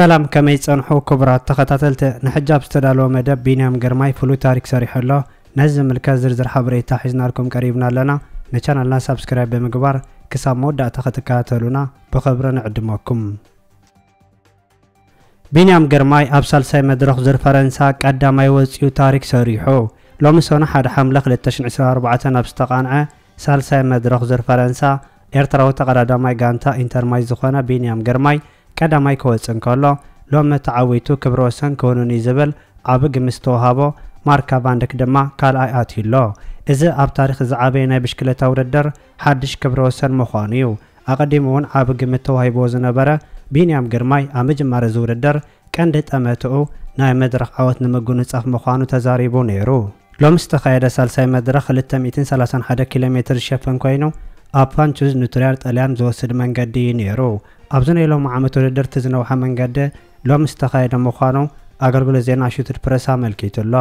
ሰላም ከመይ ፀንሑ ክቡራት ተኸታተልቲ ንሕጃብ ዝተዳለወ መደብ ቢንያም ግርማይ ፍሉይ ታሪክ ሰሪሑ ኣሎ ነዚ ዝምልከት ዝርዝር ሓበሬታ ሒዝናልኩም ቀሪብና ኣለና ንቻናልና ሳብስክራይብ ብምግባር ክሳብ መወዳእታ ክትከታተሉና ብክብሪ ንዕድመኩም ቢንያም ግርማይ ኣብ ሳልሳይ መድረኽ ዙር ፈረንሳ ቀዳማይ ወፂኡ ታሪክ ሰሪሑ ሎሚ ሰኑ 1 ሓምለ 2024 ኣብ ዝተቓንዐ ሳልሳይ መድረኽ ዙር ፈረንሳ ኤርትራዊ ተቐዳዳማይ ጋንታ ኢንተርማይ ዝኾነ ቢንያም ግርማይ ቀዳማይ ክወፅእ እንከሎ ሎሚ ተዓዊቱ ክብረ ወሰን ክውኑን እዩ ዝብል ዓብ ግምት ዝተዋሃቦ ማርካ ቫንደክ ድማ ካልኣይ ኣትዩሎ። እዚ ኣብ ታሪክ ዝዓበየ ናይ ብሽክለታ ውድድር ሓድሽ ክብረ ወሰን ምዃኑ እዩ። ኣቐዲሙ እውን ዓብ ግምት ተዋሂብዎ ዝነበረ ቢንያም ግርማይ ኣብ ምጅማር እዚ ውድድር ቀንዲ ጠመትኡ ናይ መድረኽ ዓወት ንምጉንፃፍ ምዃኑ ተዛሪቡ ነይሩ። ሎሚ ዝተኻየደ ሳልሳይ መድረኽ 231 ኪሎ ሜትር ዝሸፍን ኮይኑ ኣብ ፓንቹዝ ኑትርያል ጣልያን ዝወስድ መንገዲ እዩ ነይሩ። ኣብዚ ናይ ሎሚ ዓመት ውድድር እቲ ዝነውሐ መንገዲ ሎሚ ዝተኻየደ ምዃኑ ኣገልግሎት ዜና ኣሶሽየትድ ፕረስ ኣመልኪቱ ኣሎ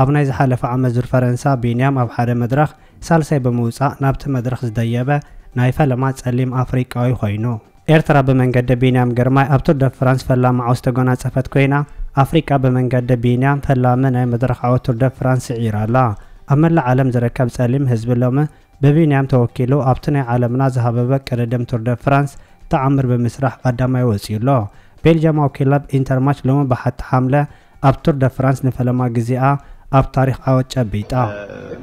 ኣብ ናይ ዝሓለፈ ዓመት ዙር ፈረንሳ ቢንያም ኣብ ሓደ መድረኽ ሳልሳይ ብምውፃእ ናብቲ መድረኽ ዝደየበ ናይ ፈለማ ጸሊም ኣፍሪቃዊ ኮይኑ። ኤርትራ ብመንገዲ ቢንያም ግርማይ ኣብ ቱር ደ ፍራንስ ፈላሚ ዓወት ተጎናፀፈት ኮይና ኣፍሪቃ ብመንገዲ ቢንያም ፈላሚ ናይ ዓወት ቱር ደ ፍራንስ ይዒራ ኣላ ኣብ መላእ ዓለም ዝርከብ ጸሊም ህዝቢ ሎሚ ብቢንያም ተወኪሉ ኣብቲ ናይ ዓለምና ዝሃበበ ቅድድም ቱር ደ ፍራንስ ተዓምር ብምስራሕ ቀዳማይ ወፂኡ ኣሎ ቤልጅያማዊ ክለብ ኢንተርማርሼ ሎሚ ብሓቲ ሓምለ ኣብ ቱር ደ ፍራንስ ንፈለማ ግዜኣ ኣብ ታሪክ ዓወት ጨቢጣ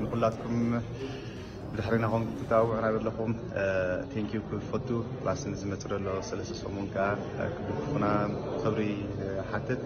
ንኩላትኩም ብድሕሪናኹም ትተባብዑና ዘለኹም። thank you ክፈቱ ባስን ዝመፅእ ዘሎ ሰለስተ ሰሙን ከዓ ክድግፉና ክብሪ ሓትት